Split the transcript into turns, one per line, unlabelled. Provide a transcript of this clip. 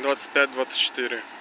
25-24.